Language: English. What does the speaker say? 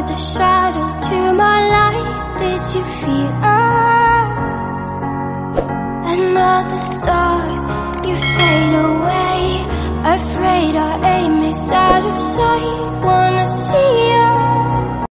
with a shadow to my light. Did you feel us? Another star, you fade away. Afraid our aim is out of sight. Wanna see